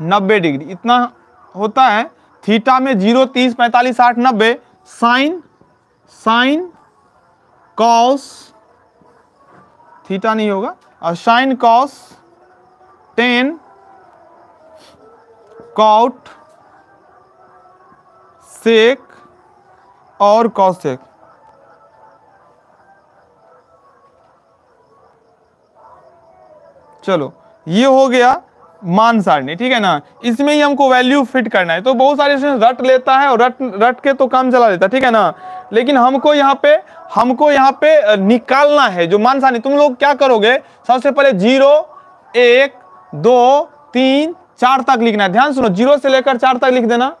नब्बे डिग्री। इतना होता है, थीटा में ज़ीरो, तीस, पैंतालीस, साठ, नब्बे। साइन साइन, कॉस, थीटा नहीं होगा। और sine, cos, tan, cot, sec, और कॉसेक चलो, ये हो गया मान सारणी ठीक है ना? इसमें ही हमको वैल्यू फिट करना है। तो बहुत सारे स्टूडेंट रट लेता है और रट रट के तो काम चला लेता है ठीक है ना? लेकिन हमको यहाँ पे, हमको यहाँ पे निकालना है जो मान सारणी तुम लोग क्या करोगे? सबसे पहले ज़ीरो, एक, दो, तीन, चार तक लिखना है। ध्यान सुनो, ज़ीरो से लेकर चार तक लिख देना।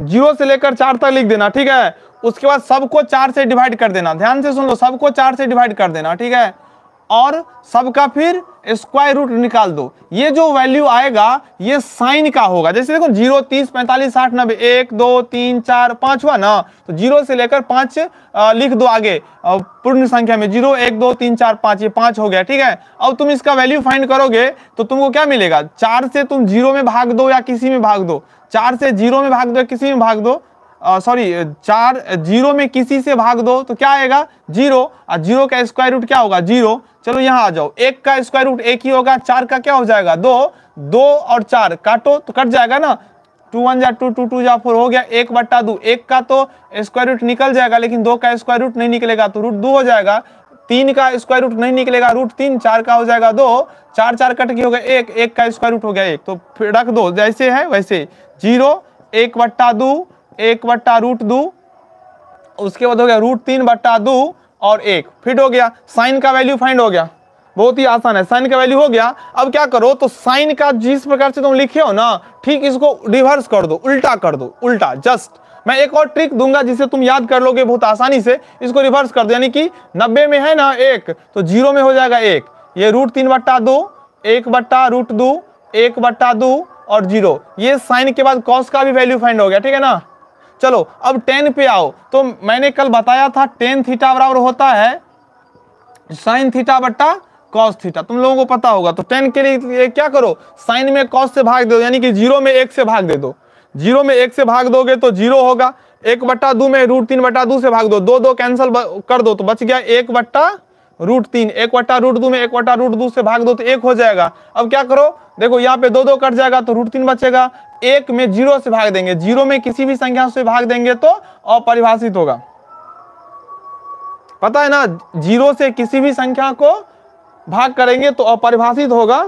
ज़ीरो से लेकर चार तक लिख देना, ठीक है? उसके बाद सबको चार से डिवाइड कर देना। ध्यान से सुन लो, सबको चार से डिवाइड कर देना, ठीक है? और सबका फिर स्क्वायर रूट निकाल दो। ये जो वैल्यू आएगा, ये साइन का होगा। जैसे देखो ज़ीरो तीस, पैंतालीस, साठ, नब्बे, एक, दो, तीन, चार, पाँच हुआ ना? तो ज़ीरो से लेकर पाँच लिख दो आगे। पूर्ण संख्या में ज़ीरो एक, दो, तीन, चार, पाँच, ये पाँच हो गया, ठीक है? अब तुम इसका वैल्यू फाइंड करोगे तो तुमको क्या मिलेगा? चार से तुम ज़ीरो में भाग दो या किसी में भाग दो? चार से ज़ीरो में भाग दो या किसी में भाग दो? सॉरी चार, ज़ीरो में किसी से भाग दो तो क्या आएगा? ज़ीरो। और ज़ीरो का स्क्वायर रूट क्या होगा? ज़ीरो। चलो यहाँ आ जाओ। एक का स्क्वायर रूट एक ही होगा, चार का क्या हो जाएगा? दो। दो और चार। काटो तो कट जाएगा ना? टू वन जा, टू टू टू जा, फोर हो गया। एक बट्टा दो। एक का तो स्क्वायर रूट निकल जाएगा, लेकिन दो का स्क्वायर रूट नहीं निकलेगा तो रूट दो हो जाएगा। तीन का स्क्वायर रूट नहीं निकलेगा रूट तीन, चार का हो जाएगा दो। चार चार कट के हो गया एक। एक का स्क्वायर रूट हो गया एक। तो रख दो। जैसे है, वैसे। ज़ीरो, एक बट्टा दो। एक बट्टा रूट दो, उसके बाद हो गया रूट तीन बट्टा दो और एक। फिट हो गया। साइन का वैल्यू फाइंड हो गया। बहुत ही आसान है। साइन का वैल्यू हो गया। अब क्या करो? तो साइन का जिस प्रकार से तुम लिखे हो ना, ठीक इसको रिवर्स कर दो, उल्टा कर दो, उल्टा जस्ट मैं एक और ट्रिक दूँगा जिसे तुम याद कर लोगे बहुत आसानी से। इसको रिवर्स कर दो। यानी कि नब्बे में है ना एक तो ज़ीरो में हो जाएगा एक। ये रूट तीन बट्टा दो, एक बट्टा रूट दो, एक बट्टा दो और ज़ीरो। ये साइन के बाद कॉस का भी वैल्यू फाइंड हो गया, ठीक है ना? चलो, अब टेन पे आओ। तो मैंने कल बताया था टेन थीटा बराबर होता है साइन थीटा बट्टा कॉस थीटा तुम लोगों को पता होगा। तो टेन के लिए क्या करो? साइन में कॉस से भाग दो यानी कि ज़ीरो में एक से भाग दे दो। ज़ीरो में एक से भाग दोगे तो ज़ीरो होगा। एक बट्टा दो में रूट तीन बट्टा दो से भाग दो। दो दो कैंसिल कर दो तो बच गया एक बट्टा रूट तीन, एक बट्टा रूट दो में एक बट्टा रूट दो से भाग दो तो एक हो जाएगा। अब क्या करो? देखो, यहाँ पे दो दो कट जाएगा तो रूट तीन बचेगा। एक में ज़ीरो से भाग देंगे। ज़ीरो में किसी भी संख्या से भाग देंगे तो अपरिभाषित होगा। पता है ना? ज़ीरो से किसी भी संख्या को भाग करेंगे तो अपरिभाषित होगा।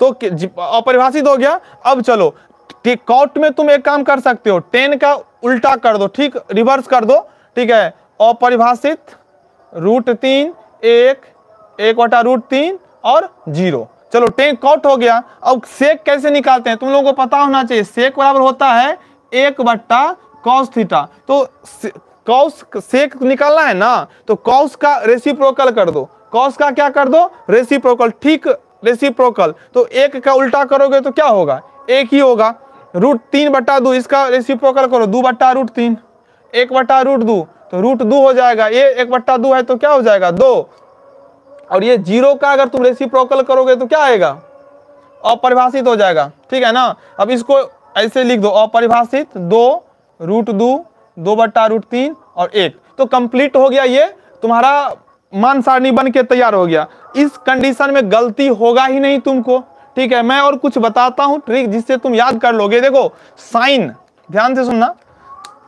तो अपरिभाषित हो गया। अब चलो कॉट में तुम एक काम कर सकते हो। टेन का उल्टा कर दो, ठीक रिवर्स कर दो, ठीक है? अपरिभाषित रूट तीन, एक एक वटा रूट तीन और ज़ीरो। चलो टेन कॉट हो गया। अब सेक कैसे निकालते हैं? तुम लोगों को पता होना चाहिए सेक बराबर होता है एक बट्टा कॉस थीटा तो कॉस सेक निकालना है ना? तो कॉस का रेसिप्रोकल कर दो। कॉस का क्या कर दो? रेसिप्रोकल ठीक रेसिप्रोकल तो एक का उल्टा करोगे तो क्या होगा? एक ही होगा। रूट तीन बट्टा दो, इसका रेसिप्रोकल करो। दो बट्टा रूट तीन, एक बट्टा रूट दो। तो रूट दो हो जाएगा। ये एक बट्टा दो है तो क्या हो जाएगा? दो। और ये ज़ीरो का अगर तुम रेसिप्रोकल करोगे तो क्या आएगा? अपरिभाषित हो जाएगा। ठीक है ना? अब इसको ऐसे लिख दो। अपरिभाषित, दो रूट दो दो बट्टा रूट तीन और एक। तो कंप्लीट हो गया ये। तुम्हारा मान सारणी बन के तैयार हो गया। इस कंडीशन में गलती होगा ही नहीं तुमको। ठीक है? मैं और कुछ बताता हूँ। ट्रिक जिससे तुम याद कर लोगे। देखो साइन ध्यान से सुनना।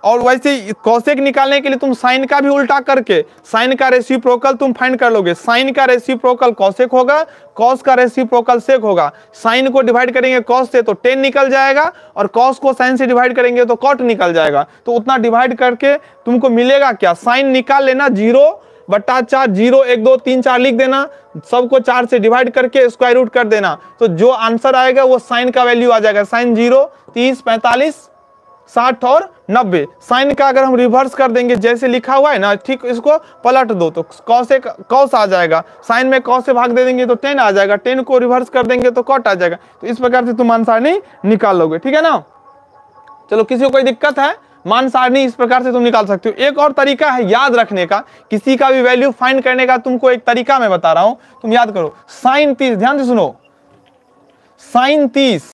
और वैसे कौशिक निकालने के लिए तुम साइन का भी उल्टा करके, साइन का रेसिप्रोकल तुम फाइंड कर लोगे। साइन का रेसिप्रोकल कौशिक होगा कॉस का रेसिप्रोकल सेक होगा। साइन को डिवाइड करेंगे कॉस से तो टेन निकल जाएगा और कॉस को साइन से डिवाइड करेंगे तो कॉट निकल जाएगा। तो उतना डिवाइड करके तुमको मिलेगा क्या? साइन निकाल लेना ज़ीरो बट्टा चार ज़ीरो एक, दो, तीन, चार लिख देना। सबको चार से डिवाइड करके स्क्वायर रूट कर देना। तो जो आंसर आएगा वो साइन का वैल्यू आ जाएगा। साइन ज़ीरो तीस, पैंतालीस साठ और नब्बे। साइन का अगर हम रिवर्स कर देंगे, जैसे लिखा हुआ है ना, ठीक इसको पलट दो तो कॉस से कॉस आ जाएगा। साइन में कॉस से भाग दे देंगे तो टेन आ जाएगा। टेन को रिवर्स कर देंगे तो कॉट आ जाएगा। तो इस प्रकार से तुम मान सारणी निकाल लोगे ठीक है ना? चलो, किसी को कोई दिक्कत है? मान सारणी इस प्रकार से तुम निकाल सकते हो। एक और तरीका है याद रखने का। किसी का भी वैल्यू फाइंड करने का तुमको एक तरीका मैं बता रहा हूँ। तुम याद करो, साइन तीस, ध्यान से सुनो। साइन तीस।